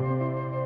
Música